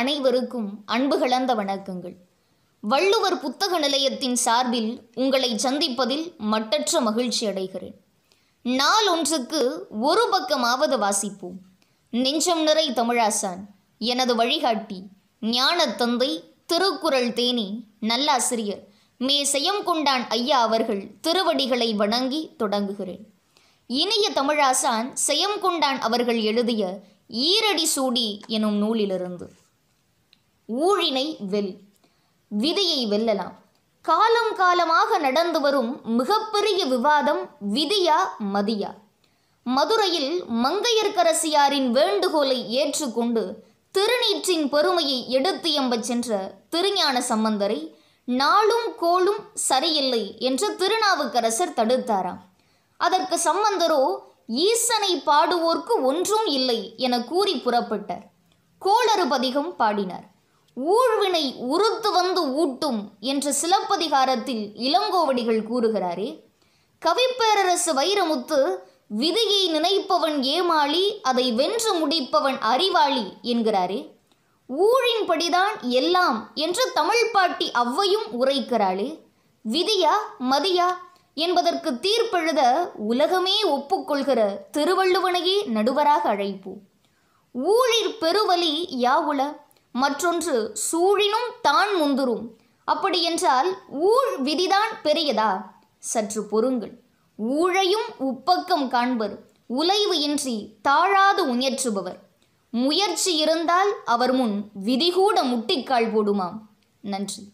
அனைவருக்கும் அன்பு கலந்த வணக்கங்கள். வள்ளுவர் புத்தக நிலையத்தின் சார்பில் உங்களை சந்திப்பதில் மட்டற்ற மகிழ்ச்சி அடைகிறேன். நாள் ஒன்றுக்கு ஒரு பக்கமாவது வாசிப்போம். நெஞ்சம் நிறை தமிழாசான் எனது வழிகாட்டி ஞானத் தந்தை திருக்குறள் தேனி நல்லாசிரியர் மே செயம்கொண்டான் ஐயா அவர்கள் திருவடிகளை வணங்கி தொடங்குகிறேன். இனிய தமிழாசான் செயம் கொண்டான் அவர்கள் எழுதிய ஈரடி சூடி எனும் நூலிலிருந்து. ஊழினை வெல். விதியை வெல்லலாம். காலம் காலமாக நடந்து வரும் மிகப்பெரிய விவாதம் விதியா மதியா? மதுரையில் மங்கையர்க்கரசியாரின் வேண்டுகோளை ஏற்றுக்கொண்டு திருநீற்றின் பெருமையை எடுத்து எம்பச் சென்ற திருஞான சம்பந்தரை நாளும் கோளும் சரியில்லை என்று திருநாவுக்கரசர் தடுத்தாராம். அதற்கு சம்பந்தரோ ஈசனை பாடுவோர்க்கு ஒன்றும் இல்லை என கூறி புறப்பட்டார். கோளறு பதிகம் பாடினார். ஊழ்வினை உறுத்து வந்து ஊட்டும் என்ற சிலப்பதிகாரத்தில் இளங்கோவடிகள் கூறுகிறாரே. கவிப்பேரரசு வைரமுத்து விதியை நினைப்பவன் ஏமாளி அதை வென்று முடிப்பவன் அறிவாளி என்கிறாரே. ஊழின்படிதான் எல்லாம் என்று தமிழ் பாட்டி அவ்வையும் உரைக்கிறாளே. விதியா மதியா என்பதற்கு தீர்ப்பெழுத உலகமே ஒப்புக்கொள்கிற திருவள்ளுவனையே நடுவராக அழைப்போம். ஊழிற் பெருவலி யாவுள? மற்றொன்று சூழினும் தான் முந்துரும் அப்படியென்றால் ஊழ் விதிதான் பெரியதா? சற்று பொறுங்கள். ஊழையும் உப்பக்கம் காண்பர். உலைவு இன்றி தாழாது உயற்றுபவர். முயற்சி இருந்தால் அவர் முன் விதிகூட முட்டிக்கால் போடுமாம். நன்றி.